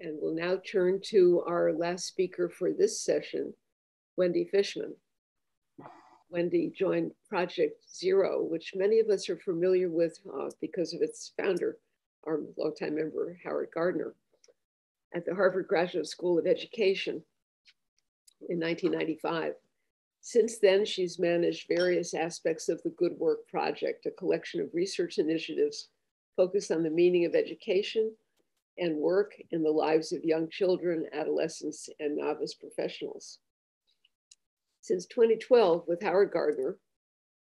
And we'll now turn to our last speaker for this session, Wendy Fischman. Wendy joined Project Zero, which many of us are familiar with uh, because of its founder, our longtime member, Howard Gardner, at the Harvard Graduate School of Education in 1995. Since then, she's managed various aspects of the Good Work Project, a collection of research initiatives focused on the meaning of education and work in the lives of young children, adolescents, and novice professionals. Since 2012, with Howard Gardner,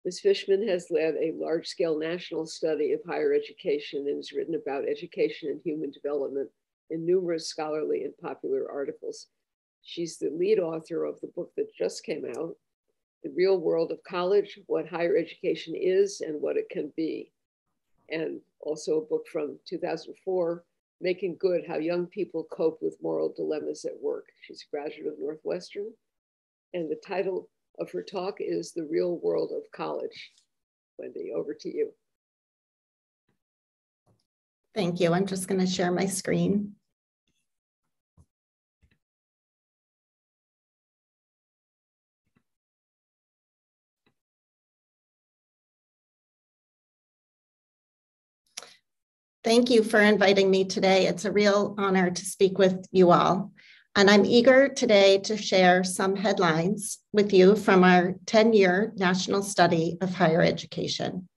Ms. Fischman has led a large scale national study of higher education and has written about education and human development in numerous scholarly and popular articles. She's the lead author of the book that just came out, The Real World of College What Higher Education Is and What It Can Be. And also a book from 2004, Making Good How Young People Cope with Moral Dilemmas at Work. She's a graduate of Northwestern. And the title of her talk is The Real World of College. Wendy, over to you. Thank you. I'm just going to share my screen. Thank you for inviting me today. It's a real honor to speak with you all. And I'm eager today to share some headlines with you from our 10 year national study of higher education.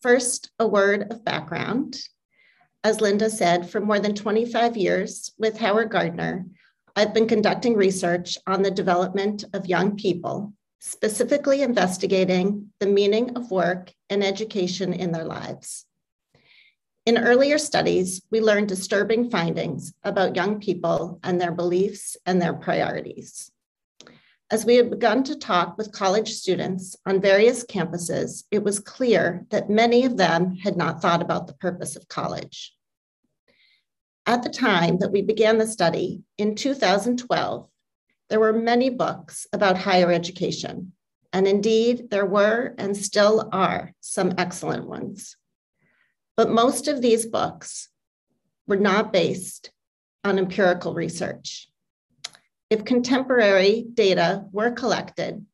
First, a word of background. As Linda said, for more than 25 years with Howard Gardner, I've been conducting research on the development of young people, specifically investigating the meaning of work and education in their lives. In earlier studies, we learned disturbing findings about young people and their beliefs and their priorities. As we had begun to talk with college students on various campuses, it was clear that many of them had not thought about the purpose of college. At the time that we began the study in 2012, there were many books about higher education, and indeed, there were and still are some excellent ones. But most of these books were not based on empirical research. If contemporary data were collected,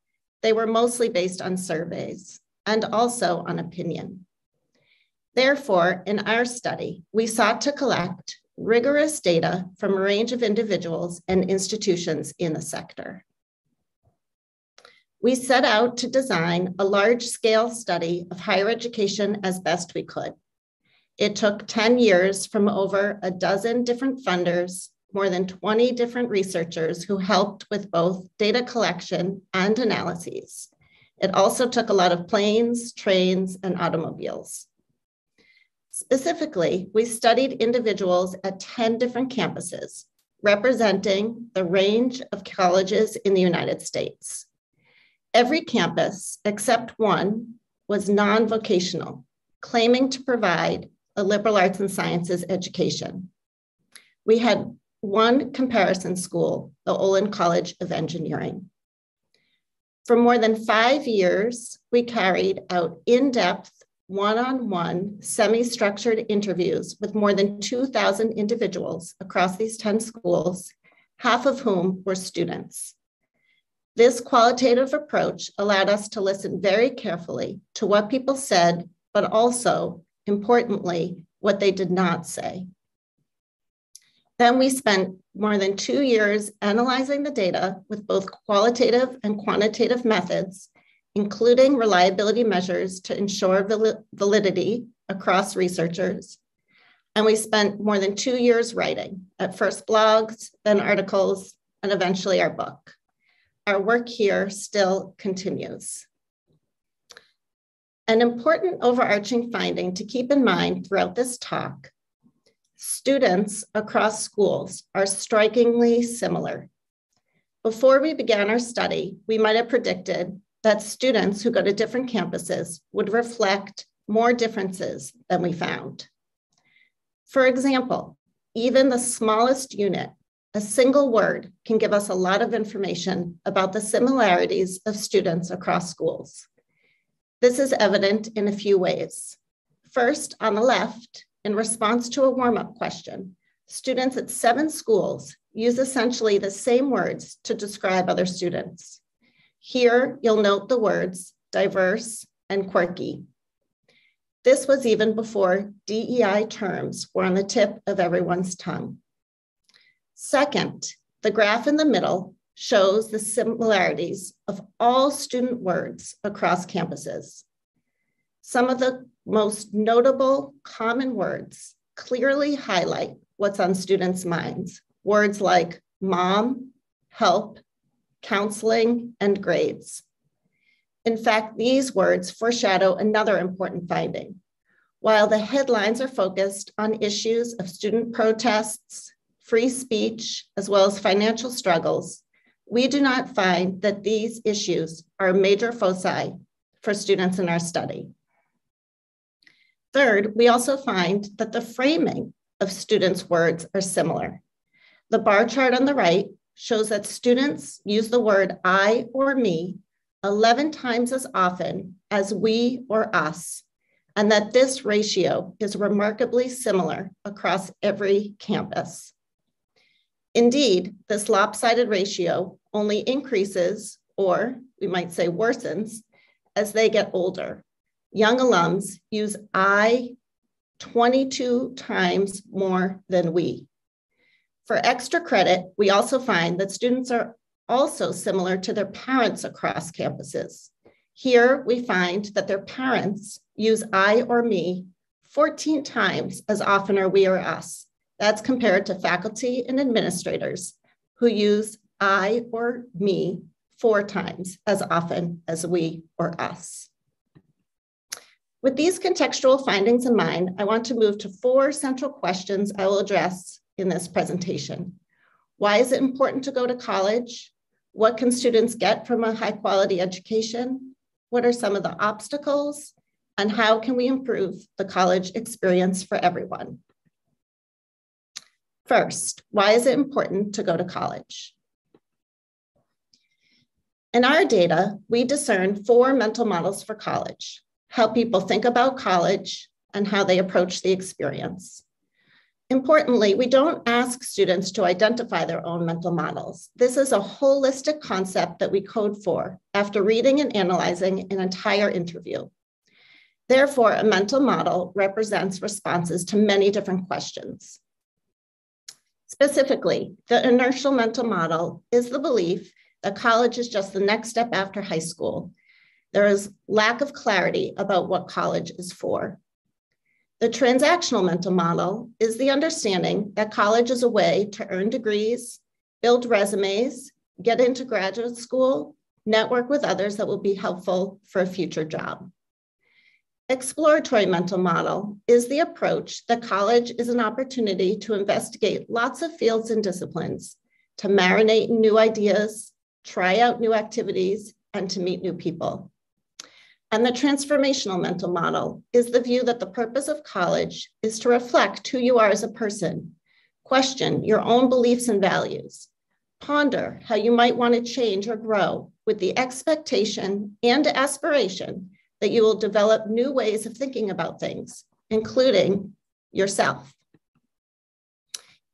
they were mostly based on surveys and also on opinion. Therefore, in our study, we sought to collect rigorous data from a range of individuals and institutions in the sector. We set out to design a large scale study of higher education as best we could. It took 10 years from over a dozen different funders, more than 20 different researchers who helped with both data collection and analyses. It also took a lot of planes, trains, and automobiles. Specifically, we studied individuals at 10 different campuses, representing the range of colleges in the United States. Every campus, except one, was non vocational, claiming to provide a liberal arts and sciences education. We had one comparison school, the Olin College of Engineering. For more than five years, we carried out in depth, one on one, semi structured interviews with more than 2,000 individuals across these 10 schools, half of whom were students. This qualitative approach allowed us to listen very carefully to what people said, but also importantly, what they did not say. Then we spent more than two years analyzing the data with both qualitative and quantitative methods, including reliability measures to ensure validity across researchers. And we spent more than two years writing, at first blogs, then articles, and eventually our book. Our work here still continues. An important overarching finding to keep in mind throughout this talk students across schools are strikingly similar. Before we began our study, we might have predicted that students who go to different campuses would reflect more differences than we found. For example, even the smallest unit, a single word, can give us a lot of information about the similarities of students across schools. This is evident in a few ways. First, on the left, in response to a warm up question, students at seven schools use essentially the same words to describe other students. Here, you'll note the words diverse and quirky. This was even before DEI terms were on the tip of everyone's tongue. Second, the graph in the middle shows the similarities of all student words across campuses. Some of the most notable common words clearly highlight what's on students' minds. Words like mom, help, counseling, and grades. In fact, these words foreshadow another important finding. While the headlines are focused on issues of student protests, free speech, as well as financial struggles, we do not find that these issues are major foci for students in our study. Third, we also find that the framing of students' words are similar. The bar chart on the right shows that students use the word I or me 11 times as often as we or us, and that this ratio is remarkably similar across every campus. Indeed, this lopsided ratio only increases, or we might say worsens, as they get older. Young alums use I 22 times more than we. For extra credit, we also find that students are also similar to their parents across campuses. Here we find that their parents use I or me 14 times as often are we or us, that's compared to faculty and administrators who use I or me four times as often as we or us. With these contextual findings in mind, I want to move to four central questions I will address in this presentation. Why is it important to go to college? What can students get from a high quality education? What are some of the obstacles? And how can we improve the college experience for everyone? First, why is it important to go to college? In our data, we discern four mental models for college, how people think about college and how they approach the experience. Importantly, we don't ask students to identify their own mental models. This is a holistic concept that we code for after reading and analyzing an entire interview. Therefore, a mental model represents responses to many different questions. Specifically, the inertial mental model is the belief that college is just the next step after high school. There is lack of clarity about what college is for. The transactional mental model is the understanding that college is a way to earn degrees, build resumes, get into graduate school, network with others that will be helpful for a future job. Exploratory mental model is the approach that college is an opportunity to investigate lots of fields and disciplines, to marinate in new ideas, try out new activities, and to meet new people. And the transformational mental model is the view that the purpose of college is to reflect who you are as a person, question your own beliefs and values, ponder how you might want to change or grow with the expectation and aspiration that you will develop new ways of thinking about things, including yourself.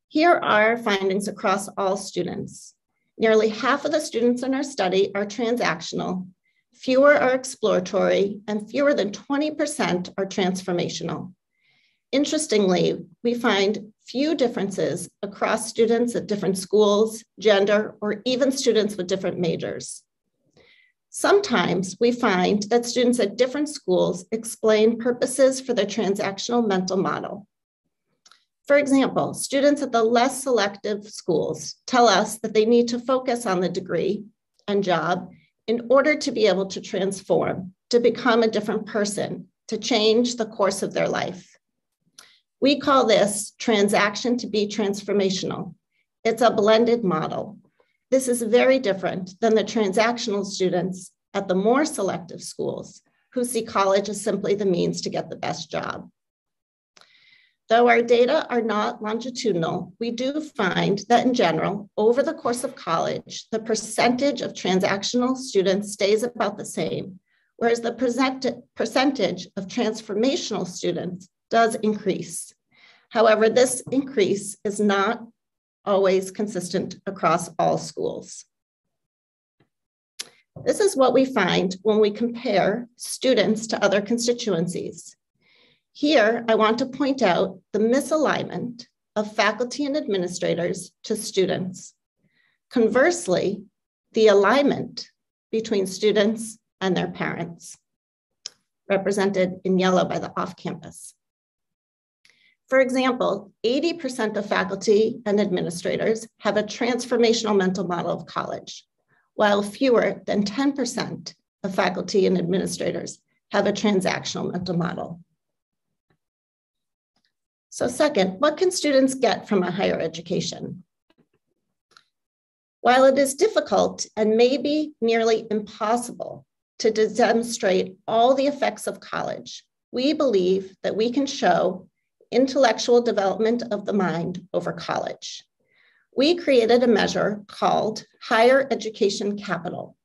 Here are findings across all students. Nearly half of the students in our study are transactional, fewer are exploratory, and fewer than 20% are transformational. Interestingly, we find few differences across students at different schools, gender, or even students with different majors. Sometimes we find that students at different schools explain purposes for their transactional mental model. For example, students at the less selective schools tell us that they need to focus on the degree and job in order to be able to transform, to become a different person, to change the course of their life. We call this transaction to be transformational. It's a blended model this is very different than the transactional students at the more selective schools who see college as simply the means to get the best job. Though our data are not longitudinal, we do find that in general, over the course of college, the percentage of transactional students stays about the same, whereas the percentage of transformational students does increase. However, this increase is not always consistent across all schools. This is what we find when we compare students to other constituencies. Here, I want to point out the misalignment of faculty and administrators to students. Conversely, the alignment between students and their parents, represented in yellow by the off-campus. For example, 80% of faculty and administrators have a transformational mental model of college, while fewer than 10% of faculty and administrators have a transactional mental model. So second, what can students get from a higher education? While it is difficult and maybe nearly impossible to demonstrate all the effects of college, we believe that we can show intellectual development of the mind over college. We created a measure called Higher Education Capital,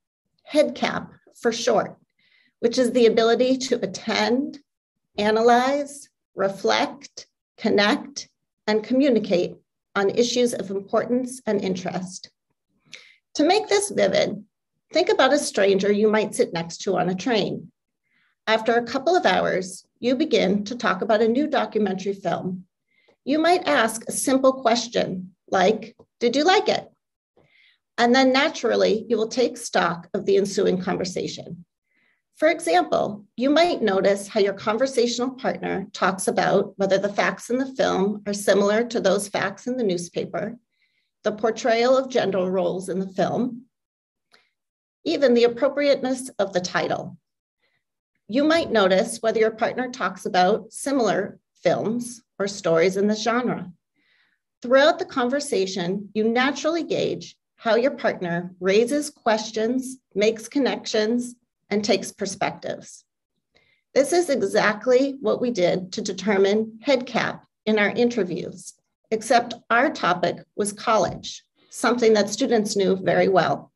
HEDCAP for short, which is the ability to attend, analyze, reflect, connect, and communicate on issues of importance and interest. To make this vivid, think about a stranger you might sit next to on a train. After a couple of hours, you begin to talk about a new documentary film. You might ask a simple question like, Did you like it? And then naturally, you will take stock of the ensuing conversation. For example, you might notice how your conversational partner talks about whether the facts in the film are similar to those facts in the newspaper, the portrayal of gender roles in the film, even the appropriateness of the title. You might notice whether your partner talks about similar films or stories in the genre. Throughout the conversation, you naturally gauge how your partner raises questions, makes connections, and takes perspectives. This is exactly what we did to determine HEDCAP in our interviews, except our topic was college, something that students knew very well.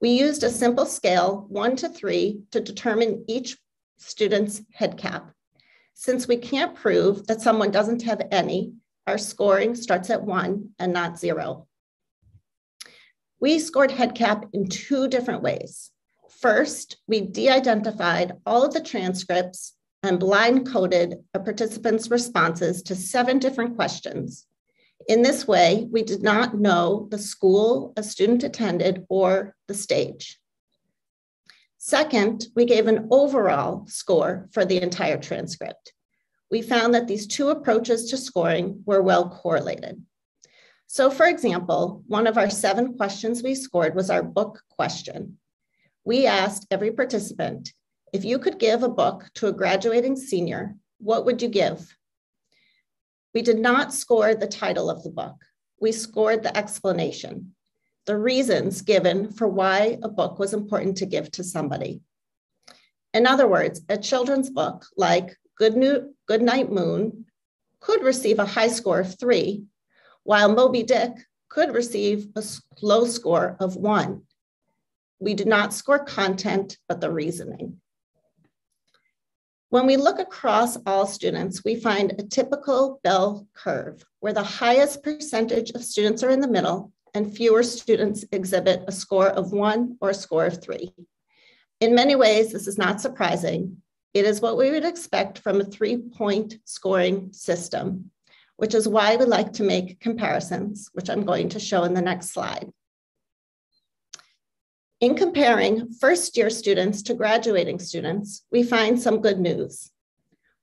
We used a simple scale, one to three, to determine each student's HEDCAP. Since we can't prove that someone doesn't have any, our scoring starts at one and not zero. We scored HEDCAP in two different ways. First, we de-identified all of the transcripts and blind coded a participant's responses to seven different questions in this way, we did not know the school a student attended or the stage. Second, we gave an overall score for the entire transcript. We found that these two approaches to scoring were well correlated. So for example, one of our seven questions we scored was our book question. We asked every participant, if you could give a book to a graduating senior, what would you give? We did not score the title of the book. We scored the explanation, the reasons given for why a book was important to give to somebody. In other words, a children's book like Good, New, Good Night Moon could receive a high score of three, while Moby Dick could receive a low score of one. We did not score content, but the reasoning. When we look across all students, we find a typical bell curve where the highest percentage of students are in the middle and fewer students exhibit a score of one or a score of three. In many ways, this is not surprising. It is what we would expect from a three-point scoring system, which is why we like to make comparisons, which I'm going to show in the next slide. In comparing first year students to graduating students, we find some good news.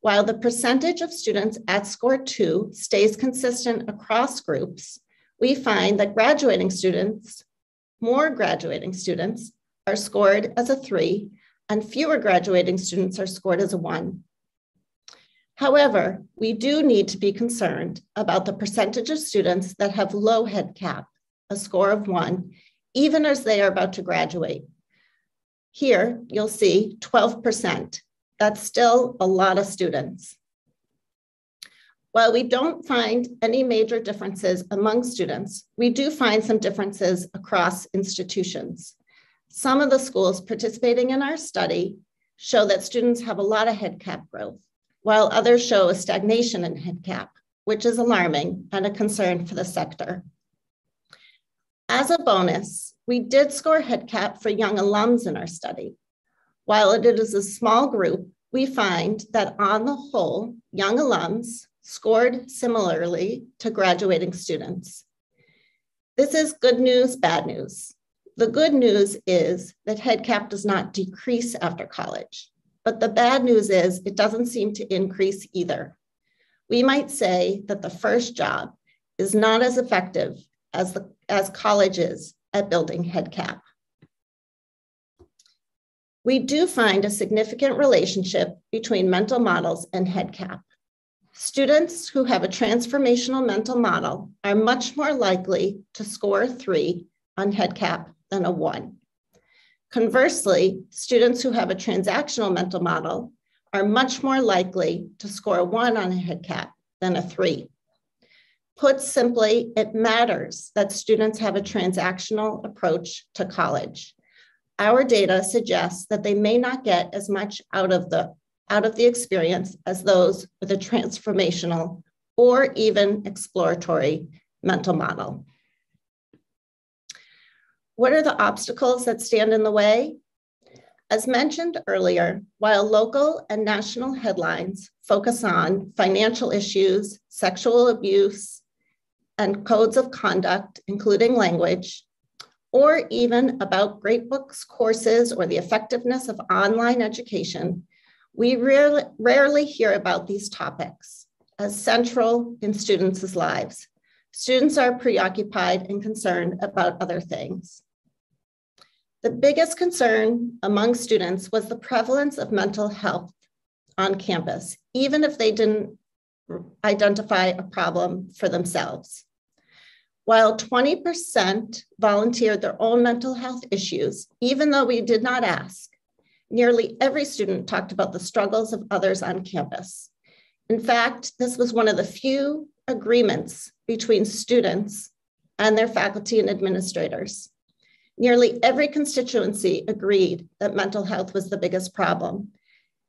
While the percentage of students at score two stays consistent across groups, we find that graduating students, more graduating students, are scored as a three, and fewer graduating students are scored as a one. However, we do need to be concerned about the percentage of students that have low HEDCAP, a score of one, even as they are about to graduate. Here, you'll see 12%. That's still a lot of students. While we don't find any major differences among students, we do find some differences across institutions. Some of the schools participating in our study show that students have a lot of HEDCAP growth, while others show a stagnation in HEDCAP which is alarming and a concern for the sector. As a bonus, we did score HEDCAP for young alums in our study. While it is a small group, we find that on the whole, young alums scored similarly to graduating students. This is good news, bad news. The good news is that HEDCAP does not decrease after college, but the bad news is it doesn't seem to increase either. We might say that the first job is not as effective as, the, as colleges at building HEDCAP. We do find a significant relationship between mental models and HEDCAP. Students who have a transformational mental model are much more likely to score three on HEDCAP than a one. Conversely, students who have a transactional mental model are much more likely to score one on a HEDCAP than a three. Put simply, it matters that students have a transactional approach to college. Our data suggests that they may not get as much out of the out of the experience as those with a transformational or even exploratory mental model. What are the obstacles that stand in the way? As mentioned earlier, while local and national headlines focus on financial issues, sexual abuse, and codes of conduct, including language, or even about great books, courses, or the effectiveness of online education, we rarely, hear about these topics as central in students' lives. Students are preoccupied and concerned about other things. The biggest concern among students was the prevalence of mental health on campus, even if they didn't identify a problem for themselves. While 20% volunteered their own mental health issues, even though we did not ask, nearly every student talked about the struggles of others on campus. In fact, this was one of the few agreements between students and their faculty and administrators. Nearly every constituency agreed that mental health was the biggest problem,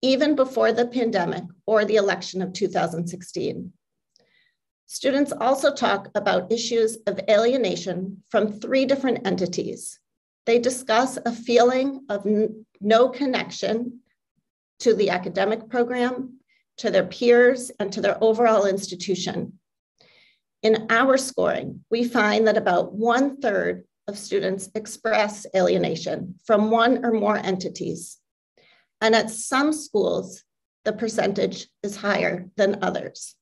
even before the pandemic or the election of 2016. Students also talk about issues of alienation from three different entities they discuss a feeling of no connection to the academic program, to their peers, and to their overall institution. In our scoring, we find that about one third of students express alienation from one or more entities. And at some schools, the percentage is higher than others.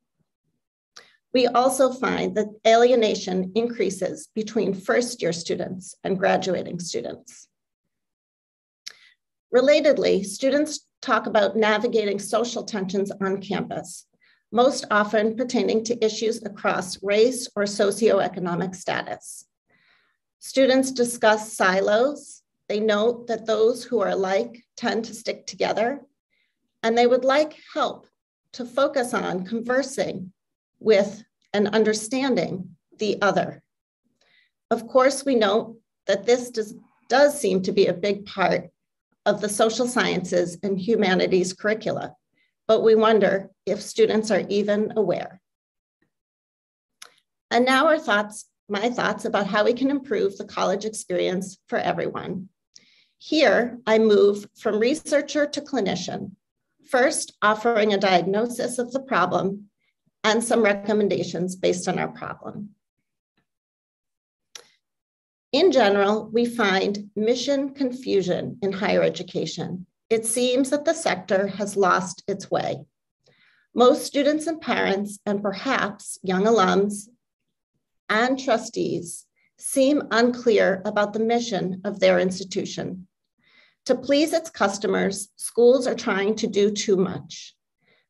We also find that alienation increases between first year students and graduating students. Relatedly, students talk about navigating social tensions on campus, most often pertaining to issues across race or socioeconomic status. Students discuss silos. They note that those who are alike tend to stick together, and they would like help to focus on conversing with and understanding the other. Of course, we know that this does, does seem to be a big part of the social sciences and humanities curricula, but we wonder if students are even aware. And now our thoughts, my thoughts about how we can improve the college experience for everyone. Here, I move from researcher to clinician, first offering a diagnosis of the problem and some recommendations based on our problem. In general, we find mission confusion in higher education. It seems that the sector has lost its way. Most students and parents, and perhaps young alums and trustees, seem unclear about the mission of their institution. To please its customers, schools are trying to do too much.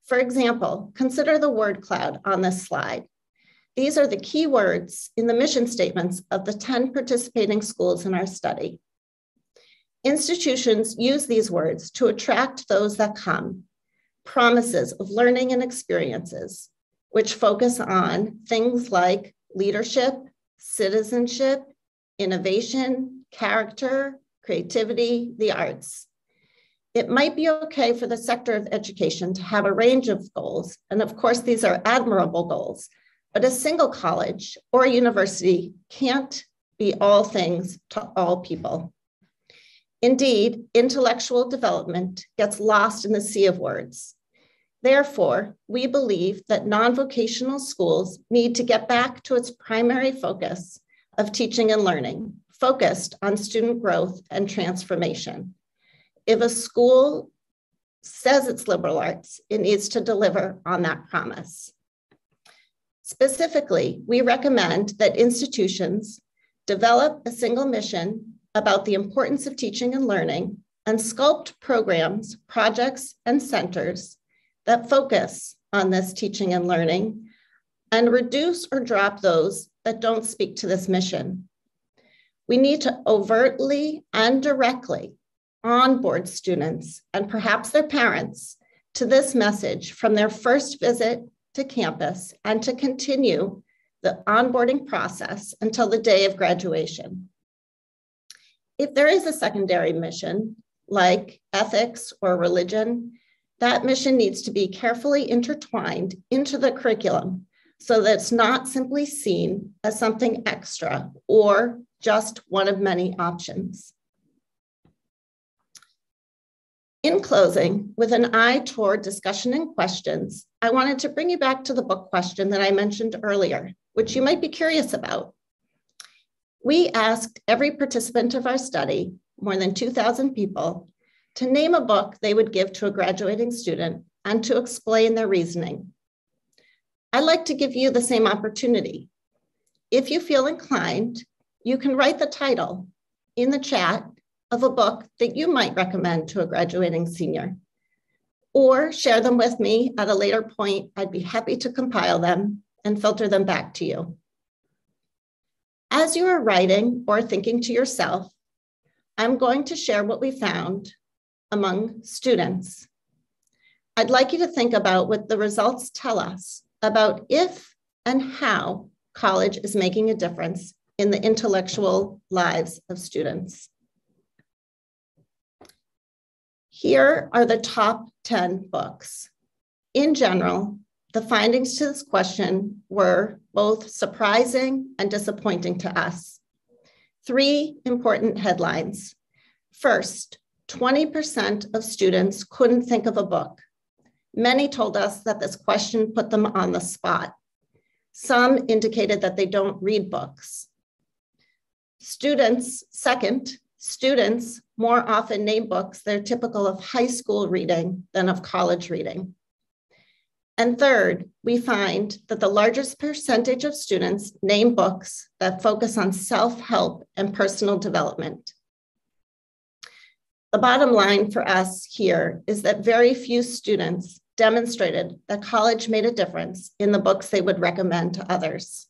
For example, consider the word cloud on this slide. These are the key words in the mission statements of the 10 participating schools in our study. Institutions use these words to attract those that come, promises of learning and experiences, which focus on things like leadership, citizenship, innovation, character, creativity, the arts. it might be okay for the sector of education to have a range of goals. And of course, these are admirable goals, but a single college or university can't be all things to all people. Indeed, intellectual development gets lost in the sea of words. Therefore, we believe that non vocational schools need to get back to its primary focus of teaching and learning, focused on student growth and transformation. If a school says it's liberal arts, it needs to deliver on that promise. Specifically, we recommend that institutions develop a single mission about the importance of teaching and learning and sculpt programs, projects, and centers that focus on this teaching and learning and reduce or drop those that don't speak to this mission. We need to overtly and directly onboard students and perhaps their parents to this message from their first visit to campus and to continue the onboarding process until the day of graduation. If there is a secondary mission, like ethics or religion, that mission needs to be carefully intertwined into the curriculum so that it's not simply seen as something extra or just one of many options. In closing, with an eye toward discussion and questions, I wanted to bring you back to the book question that I mentioned earlier, which you might be curious about. We asked every participant of our study, more than 2,000 people, to name a book they would give to a graduating student and to explain their reasoning. I'd like to give you the same opportunity. If you feel inclined, you can write the title in the chat of a book that you might recommend to a graduating senior, or share them with me at a later point. I'd be happy to compile them and filter them back to you. As you are writing or thinking to yourself, I'm going to share what we found among students. I'd like you to think about what the results tell us about if and how college is making a difference in the intellectual lives of students. Here are the top 10 books. In general, the findings to this question were both surprising and disappointing to us. Three important headlines. First, 20% of students couldn't think of a book. Many told us that this question put them on the spot. Some indicated that they don't read books. Students, second, students more often name books that are typical of high school reading than of college reading. And third, we find that the largest percentage of students name books that focus on self help and personal development. The bottom line for us here is that very few students demonstrated that college made a difference in the books they would recommend to others.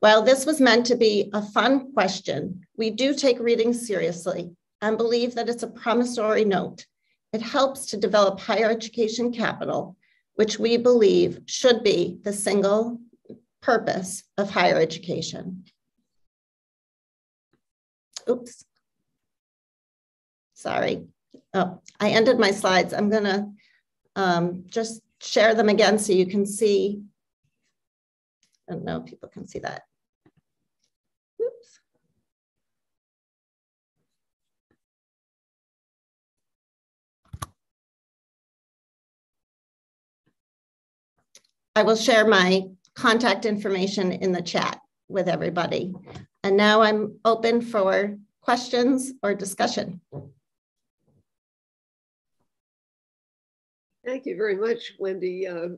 While this was meant to be a fun question, we do take reading seriously and believe that it's a promissory note. It helps to develop higher education capital, which we believe should be the single purpose of higher education. Oops. Sorry. Oh, I ended my slides. I'm going to um, just share them again so you can see. I don't know if people can see that. Oops. I will share my contact information in the chat with everybody. And now I'm open for questions or discussion. Thank you very much, Wendy. Uh,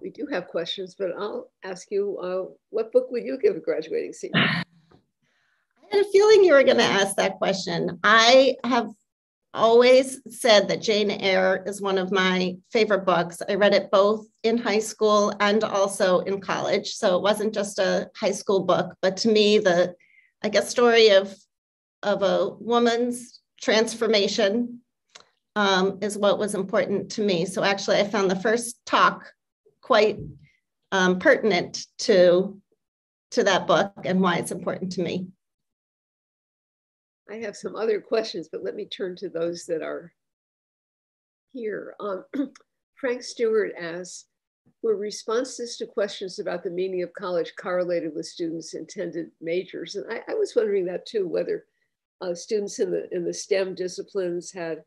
we do have questions, but I'll ask you, uh, what book would you give a graduating senior? I had a feeling you were going to ask that question. I have always said that Jane Eyre is one of my favorite books. I read it both in high school and also in college. So it wasn't just a high school book, but to me, the I guess story of of a woman's transformation um, is what was important to me. So actually, I found the first talk quite um, pertinent to to that book and why it's important to me. I have some other questions, but let me turn to those that are here. Um, Frank Stewart asks, were responses to questions about the meaning of college correlated with students' intended majors? And I, I was wondering that too, whether uh, students in the, in the STEM disciplines had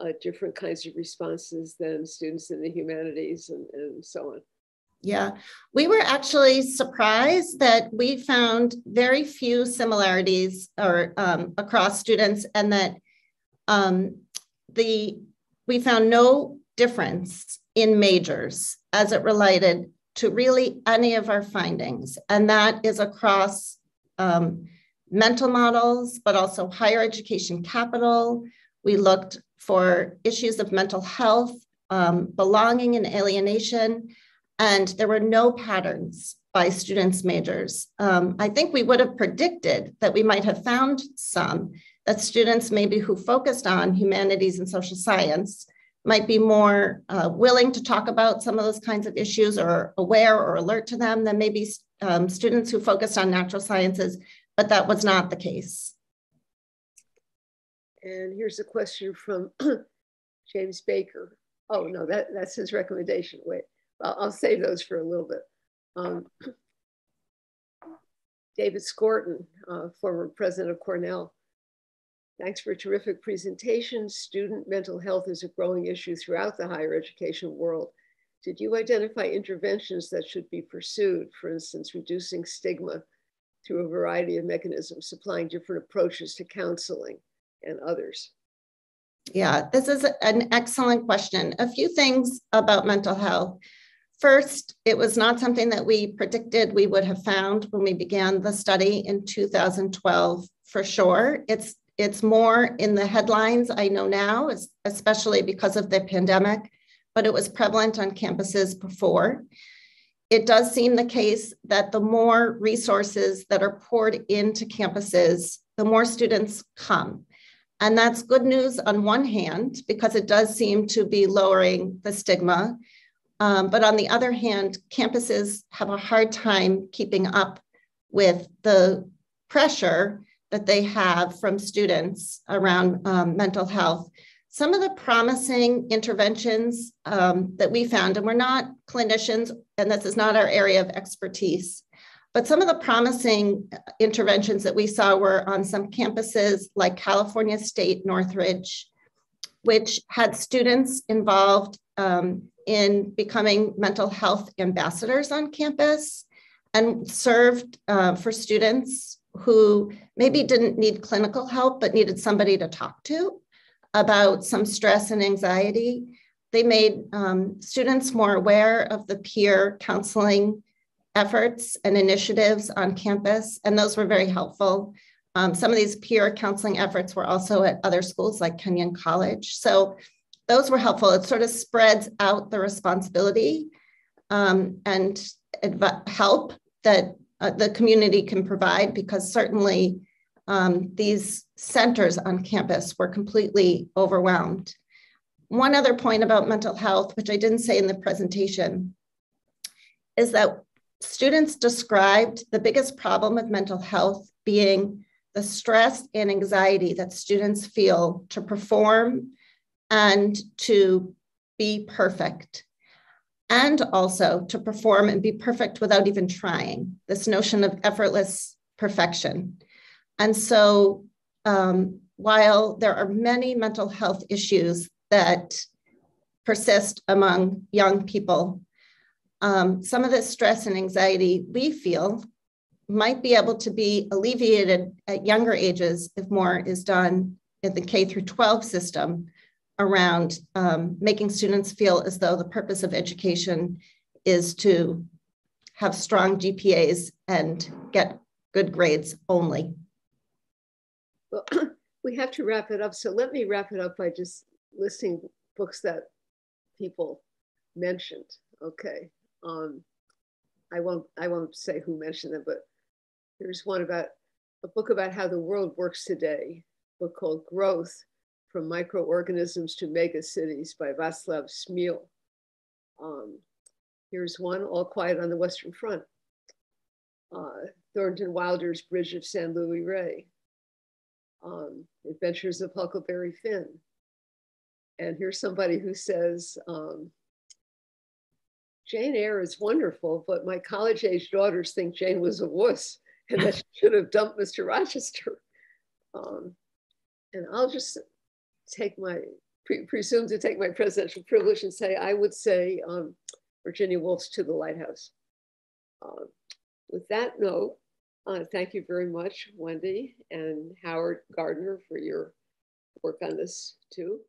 uh, different kinds of responses than students in the humanities and, and so on. Yeah, we were actually surprised that we found very few similarities or um, across students, and that um, the we found no difference in majors as it related to really any of our findings, and that is across um, mental models, but also higher education capital. We looked for issues of mental health, um, belonging and alienation, and there were no patterns by students' majors. Um, I think we would have predicted that we might have found some, that students maybe who focused on humanities and social science might be more uh, willing to talk about some of those kinds of issues or aware or alert to them than maybe um, students who focused on natural sciences, but that was not the case. And here's a question from James Baker. Oh, no, that, that's his recommendation. Wait. I'll, I'll save those for a little bit. Um, David Scorton, uh, former president of Cornell. Thanks for a terrific presentation. Student mental health is a growing issue throughout the higher education world. Did you identify interventions that should be pursued? For instance, reducing stigma through a variety of mechanisms, supplying different approaches to counseling and others. Yeah, this is an excellent question. A few things about mental health. First, it was not something that we predicted we would have found when we began the study in 2012 for sure. It's it's more in the headlines I know now, especially because of the pandemic, but it was prevalent on campuses before. It does seem the case that the more resources that are poured into campuses, the more students come. And that's good news on one hand, because it does seem to be lowering the stigma um, but on the other hand, campuses have a hard time keeping up with the pressure that they have from students around um, mental health. Some of the promising interventions um, that we found, and we're not clinicians, and this is not our area of expertise, but some of the promising interventions that we saw were on some campuses like California State Northridge, which had students involved um, in becoming mental health ambassadors on campus and served uh, for students who maybe didn't need clinical help but needed somebody to talk to about some stress and anxiety. They made um, students more aware of the peer counseling efforts and initiatives on campus, and those were very helpful. Um, some of these peer counseling efforts were also at other schools like Kenyon College. So those were helpful. It sort of spreads out the responsibility um, and adv- help that uh, the community can provide because certainly um, these centers on campus were completely overwhelmed. One other point about mental health, which I didn't say in the presentation, is that students described the biggest problem with mental health being the stress and anxiety that students feel to perform and to be perfect and also to perform and be perfect without even trying. This notion of effortless perfection. And so um, while there are many mental health issues that persist among young people um, some of the stress and anxiety we feel might be able to be alleviated at younger ages if more is done in the K through 12 system around um, making students feel as though the purpose of education is to have strong GPAs and get good grades only. Well, we have to wrap it up. So let me wrap it up by just listing books that people mentioned. Okay. Um, I won't I won't say who mentioned them, but there's one about a book about how the world works today, book called Growth, from Microorganisms to Megacities by Václav Smil. Um, here's one, All Quiet on the Western Front. Uh, Thornton Wilder's Bridge of San Luis Rey. Um, Adventures of Huckleberry Finn. And here's somebody who says, um, Jane Eyre is wonderful, but my college age daughters think Jane was a wuss and that she should have dumped Mr. Rochester. Um, and I'll just take my, pre presume to take my presidential privilege and say, I would say um, Virginia Woolf's To the Lighthouse. Uh, with that note, uh, thank you very much, Wendy and Howard Gardner for your work on this too.